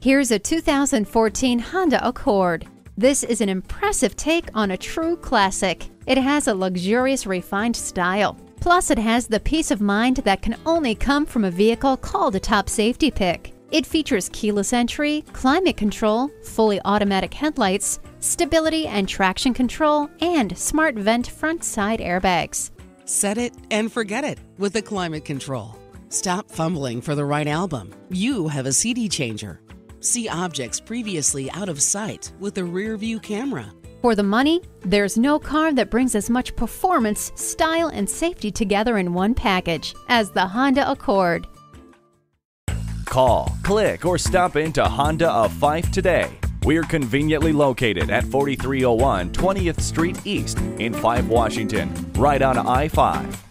Here's a 2014 Honda Accord. This is an impressive take on a true classic. It has a luxurious, refined style. Plus, it has the peace of mind that can only come from a vehicle called a top safety pick. It features keyless entry, climate control, fully automatic headlights, stability and traction control, and smart vent front side airbags. Set it and forget it with the climate control. Stop fumbling for the right album. You have a CD changer. See objects previously out of sight with a rear view camera. For the money, there's no car that brings as much performance, style, and safety together in one package as the Honda Accord. Call, click, or stop into Honda of Fife today. We're conveniently located at 4301 20th Street East in Fife, Washington, right on I 5.